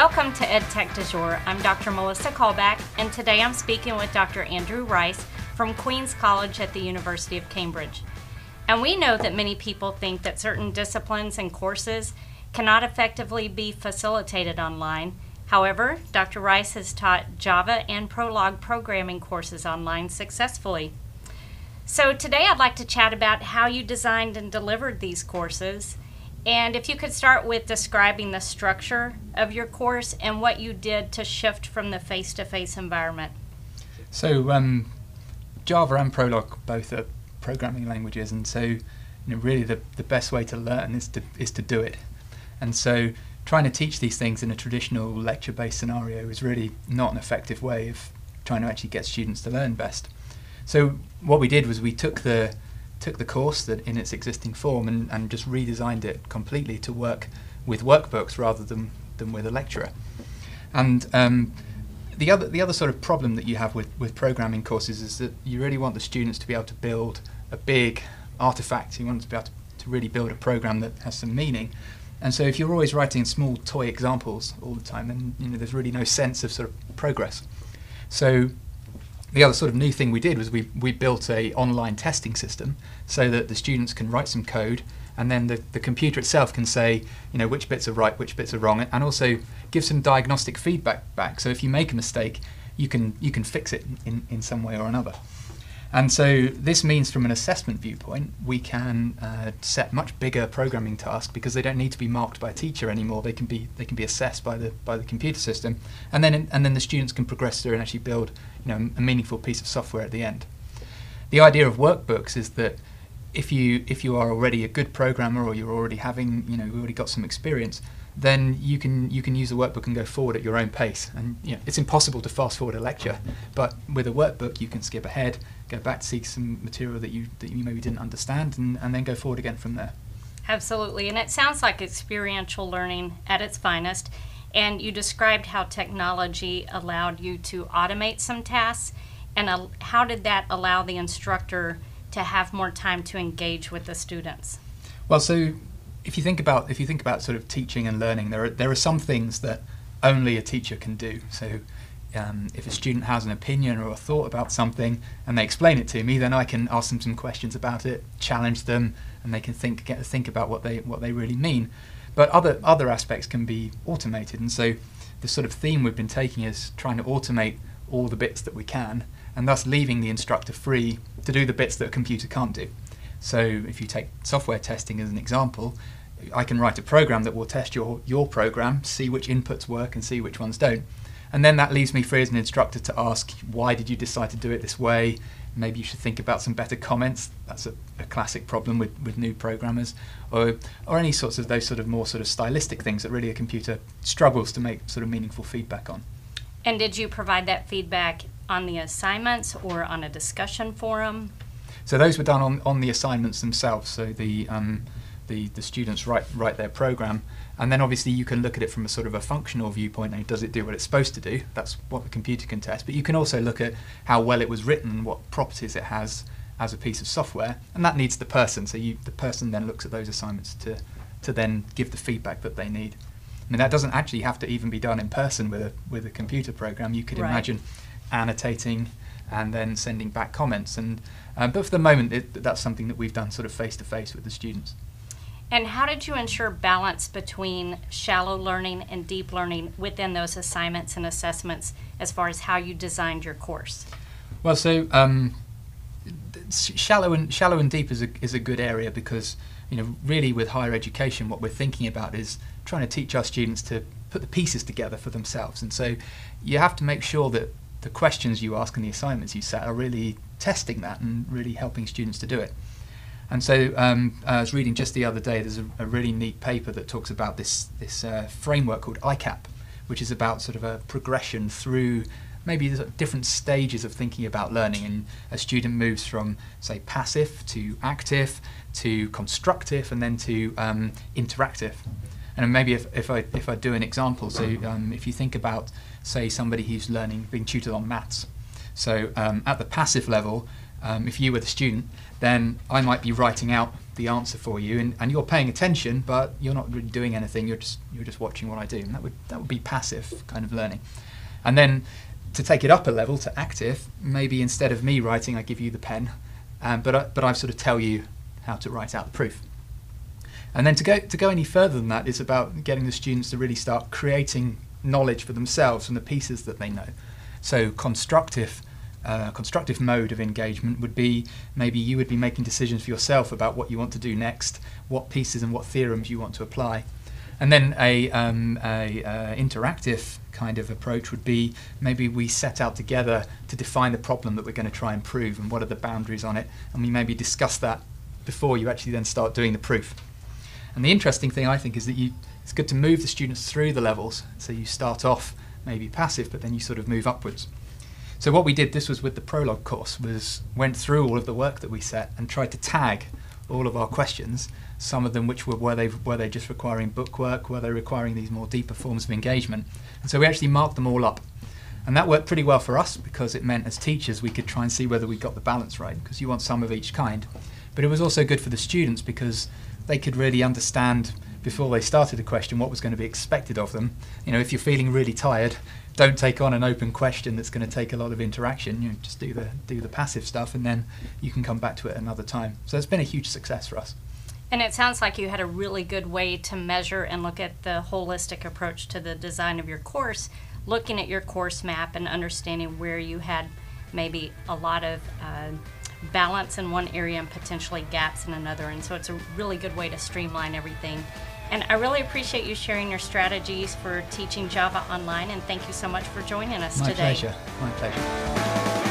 Welcome to EdTech du jour. I'm Dr. Melissa Kaulbach, and today I'm speaking with Dr. Andrew Rice from Queen's College at the University of Cambridge. And we know that many people think that certain disciplines and courses cannot effectively be facilitated online. However, Dr. Rice has taught Java and Prolog programming courses online successfully. So today I'd like to chat about how you designed and delivered these courses and if you could start with describing the structure of your course and what you did to shift from the face to face environment. So, um, Java and Prolog both are programming languages, and so you know, really the, the best way to learn is to, is to do it. And so, trying to teach these things in a traditional lecture based scenario is really not an effective way of trying to actually get students to learn best. So, what we did was we took the took the course that in its existing form and, and just redesigned it completely to work with workbooks rather than, than with a lecturer. And um, the other the other sort of problem that you have with, with programming courses is that you really want the students to be able to build a big artifact. You want them to be able to, to really build a program that has some meaning. And so if you're always writing small toy examples all the time, then you know there's really no sense of sort of progress. So the other sort of new thing we did was we, we built a online testing system so that the students can write some code and then the, the computer itself can say you know which bits are right which bits are wrong and also give some diagnostic feedback back. So if you make a mistake you can you can fix it in, in some way or another and so this means from an assessment viewpoint, we can uh, set much bigger programming tasks because they don't need to be marked by a teacher anymore. They can be they can be assessed by the by the computer system, and then and then the students can progress through and actually build you know a meaningful piece of software at the end. The idea of workbooks is that if you if you are already a good programmer or you're already having you know already got some experience, then you can you can use a workbook and go forward at your own pace. And you know, it's impossible to fast forward a lecture, but with a workbook you can skip ahead, go back to seek some material that you that you maybe didn't understand, and, and then go forward again from there. Absolutely, and it sounds like experiential learning at its finest. And you described how technology allowed you to automate some tasks, and uh, how did that allow the instructor to have more time to engage with the students? Well, so if you think about if you think about sort of teaching and learning, there are there are some things that only a teacher can do. So um, if a student has an opinion or a thought about something and they explain it to me, then I can ask them some questions about it, challenge them, and they can think get to think about what they what they really mean. But other other aspects can be automated, and so the sort of theme we've been taking is trying to automate all the bits that we can, and thus leaving the instructor free to do the bits that a computer can't do. So if you take software testing as an example, I can write a program that will test your, your program, see which inputs work and see which ones don't. And then that leaves me free as an instructor to ask, why did you decide to do it this way? Maybe you should think about some better comments. That's a, a classic problem with, with new programmers. Or, or any sorts of those sort of more sort of stylistic things that really a computer struggles to make sort of meaningful feedback on. And did you provide that feedback on the assignments or on a discussion forum? So those were done on, on the assignments themselves. So the, um, the, the students write, write their program. And then obviously you can look at it from a sort of a functional viewpoint. And does it do what it's supposed to do? That's what the computer can test. But you can also look at how well it was written, what properties it has as a piece of software. And that needs the person. So you, the person then looks at those assignments to, to then give the feedback that they need. I mean, that doesn't actually have to even be done in person with a, with a computer program. You could right. imagine annotating and then sending back comments. And uh, but for the moment, it, that's something that we've done sort of face to face with the students. And how did you ensure balance between shallow learning and deep learning within those assignments and assessments as far as how you designed your course? Well, so um, shallow and shallow and deep is a is a good area because you know really with higher education, what we're thinking about is trying to teach our students to put the pieces together for themselves, and so you have to make sure that the questions you ask and the assignments you set are really testing that and really helping students to do it. And so um, I was reading just the other day. There's a, a really neat paper that talks about this this uh, framework called ICAP, which is about sort of a progression through maybe different stages of thinking about learning. And a student moves from say passive to active to constructive and then to um, interactive. And maybe if, if I if I do an example, so um, if you think about say somebody who's learning being tutored on maths, so um, at the passive level, um, if you were the student, then I might be writing out the answer for you, and, and you're paying attention, but you're not really doing anything. You're just you're just watching what I do, and that would that would be passive kind of learning. And then to take it up a level to active, maybe instead of me writing, I give you the pen, um, but I, but I sort of tell you how to write out the proof. And then to go to go any further than that is about getting the students to really start creating knowledge for themselves from the pieces that they know. So constructive uh, constructive mode of engagement would be maybe you would be making decisions for yourself about what you want to do next, what pieces and what theorems you want to apply. And then a, um, a uh, interactive kind of approach would be maybe we set out together to define the problem that we're going to try and prove and what are the boundaries on it, and we maybe discuss that before you actually then start doing the proof. And the interesting thing I think is that you, it's good to move the students through the levels. So you start off maybe passive, but then you sort of move upwards. So what we did, this was with the Prolog course, was went through all of the work that we set and tried to tag all of our questions. Some of them which were were they were they just requiring bookwork, were they requiring these more deeper forms of engagement? And so we actually marked them all up. And that worked pretty well for us because it meant as teachers we could try and see whether we got the balance right, because you want some of each kind. But it was also good for the students because they could really understand before they started a question what was going to be expected of them. You know, if you're feeling really tired, don't take on an open question that's going to take a lot of interaction. You know, just do the do the passive stuff, and then you can come back to it another time. So it's been a huge success for us. And it sounds like you had a really good way to measure and look at the holistic approach to the design of your course, looking at your course map and understanding where you had maybe a lot of uh, balance in one area and potentially gaps in another. And so it's a really good way to streamline everything. And I really appreciate you sharing your strategies for teaching Java online. And thank you so much for joining us My today. My pleasure. My pleasure.